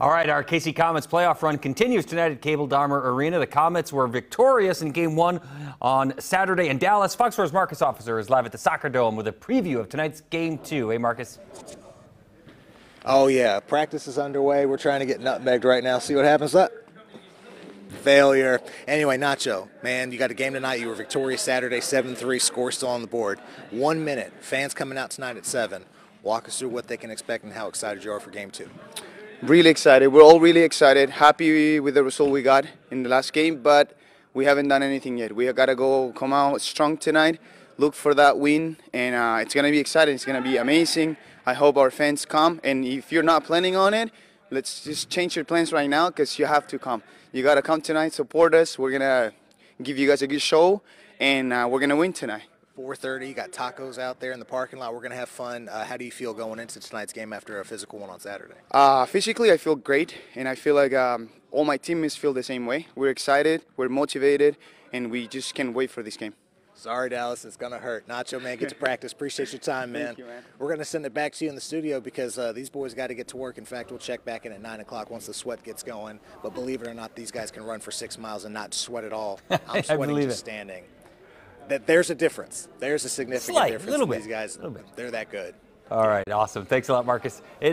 All right, our KC Comets playoff run continues tonight at Cable Dahmer Arena. The Comets were victorious in game one on Saturday in Dallas. Fox 4's Marcus Officer is live at the Soccer Dome with a preview of tonight's game two. Hey, Marcus. Oh, yeah. Practice is underway. We're trying to get nutmegged right now. See what happens. That failure. Anyway, Nacho, man, you got a game tonight. You were victorious Saturday, 7 3, score still on the board. One minute. Fans coming out tonight at 7. Walk us through what they can expect and how excited you are for game two. Really excited. We're all really excited. Happy with the result we got in the last game, but we haven't done anything yet. We got to go come out strong tonight, look for that win, and uh, it's going to be exciting. It's going to be amazing. I hope our fans come, and if you're not planning on it, let's just change your plans right now because you have to come. You got to come tonight, support us. We're going to give you guys a good show, and uh, we're going to win tonight. 4:30. You got tacos out there in the parking lot. We're gonna have fun. Uh, how do you feel going into tonight's game after a physical one on Saturday? Uh, physically, I feel great, and I feel like um, all my teammates feel the same way. We're excited, we're motivated, and we just can't wait for this game. Sorry, Dallas, it's gonna hurt. Nacho, man, get to practice. Appreciate your time, man. You, man. We're gonna send it back to you in the studio because uh, these boys got to get to work. In fact, we'll check back in at nine o'clock once the sweat gets going. But believe it or not, these guys can run for six miles and not sweat at all. I'm sweating just it. standing that there's a difference. There's a significant Slight, difference. little bit. These guys, little bit. they're that good. All right, awesome. Thanks a lot, Marcus. It is